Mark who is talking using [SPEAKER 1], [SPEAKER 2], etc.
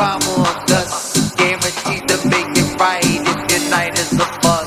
[SPEAKER 1] problem us. Guaranteed to make it right if your night is a fuck.